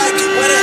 like it whatever.